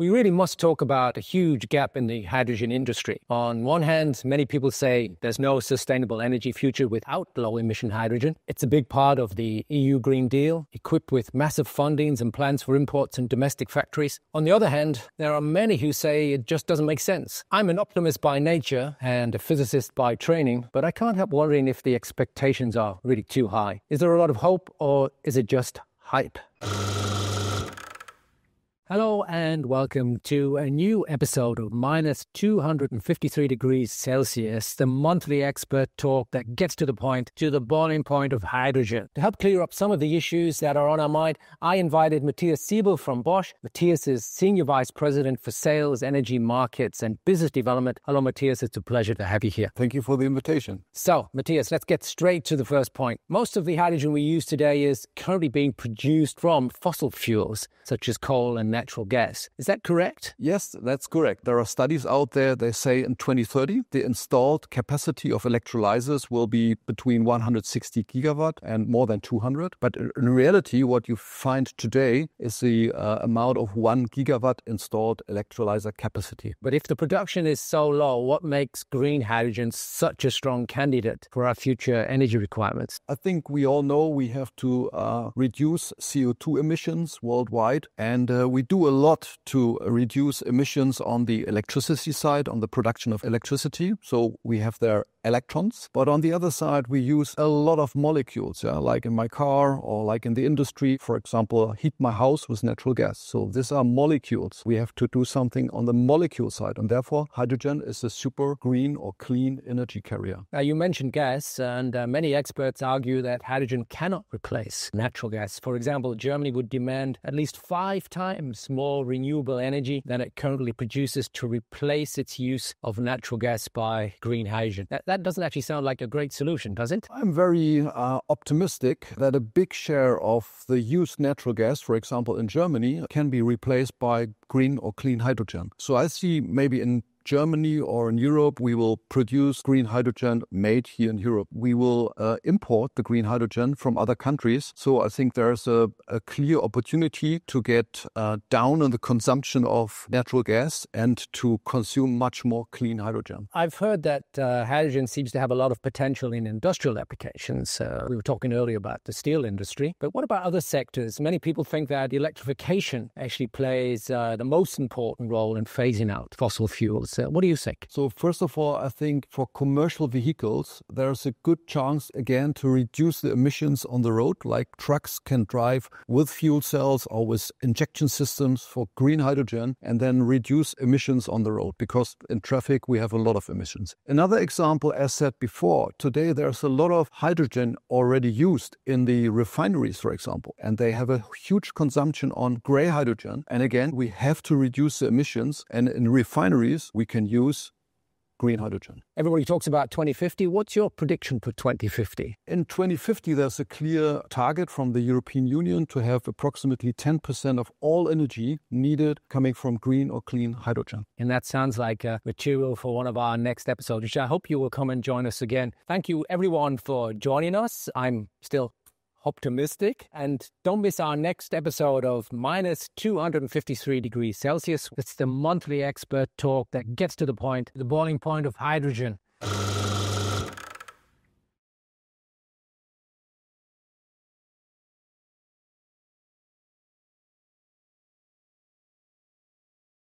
We really must talk about a huge gap in the hydrogen industry. On one hand, many people say there's no sustainable energy future without low emission hydrogen. It's a big part of the EU Green Deal, equipped with massive fundings and plans for imports and domestic factories. On the other hand, there are many who say it just doesn't make sense. I'm an optimist by nature and a physicist by training, but I can't help wondering if the expectations are really too high. Is there a lot of hope or is it just hype? Hello and welcome to a new episode of Minus 253 Degrees Celsius, the monthly expert talk that gets to the point, to the boiling point of hydrogen. To help clear up some of the issues that are on our mind, I invited Matthias Ziebell from Bosch. Matthias is Senior Vice President for Sales, Energy Markets and Business Development. Hello, Matthias. It's a pleasure to have you here. Thank you for the invitation. So, Matthias, let's get straight to the first point. Most of the hydrogen we use today is currently being produced from fossil fuels, such as coal and natural gas. Is that correct? Yes, that's correct. There are studies out there, they say in 2030, the installed capacity of electrolyzers will be between 160 gigawatt and more than 200. But in reality, what you find today is the uh, amount of one gigawatt installed electrolyzer capacity. But if the production is so low, what makes green hydrogen such a strong candidate for our future energy requirements? I think we all know we have to uh, reduce CO2 emissions worldwide, and uh, we do a lot to reduce emissions on the electricity side, on the production of electricity. So we have there electrons. But on the other side, we use a lot of molecules, yeah, like in my car or like in the industry. For example, heat my house with natural gas. So these are molecules. We have to do something on the molecule side. And therefore, hydrogen is a super green or clean energy carrier. Now, you mentioned gas, and uh, many experts argue that hydrogen cannot replace natural gas. For example, Germany would demand at least five times more renewable energy than it currently produces to replace its use of natural gas by green hydrogen. That, that doesn't actually sound like a great solution, does it? I'm very uh, optimistic that a big share of the used natural gas, for example, in Germany, can be replaced by green or clean hydrogen. So I see maybe in Germany or in Europe, we will produce green hydrogen made here in Europe. We will uh, import the green hydrogen from other countries. So I think there's a, a clear opportunity to get uh, down on the consumption of natural gas and to consume much more clean hydrogen. I've heard that uh, hydrogen seems to have a lot of potential in industrial applications. Uh, we were talking earlier about the steel industry, but what about other sectors? Many people think that electrification actually plays uh, the most important role in phasing out fossil fuels. Uh, what do you think? So, first of all, I think for commercial vehicles, there's a good chance again to reduce the emissions on the road. Like trucks can drive with fuel cells or with injection systems for green hydrogen and then reduce emissions on the road because in traffic we have a lot of emissions. Another example, as said before, today there's a lot of hydrogen already used in the refineries, for example, and they have a huge consumption on gray hydrogen. And again, we have to reduce the emissions. And in refineries, we can use green hydrogen. Everybody talks about 2050. What's your prediction for 2050? In 2050, there's a clear target from the European Union to have approximately 10% of all energy needed coming from green or clean hydrogen. And that sounds like uh, material for one of our next episodes, which I hope you will come and join us again. Thank you, everyone, for joining us. I'm still optimistic. And don't miss our next episode of Minus 253 degrees Celsius. It's the monthly expert talk that gets to the point, the boiling point of hydrogen.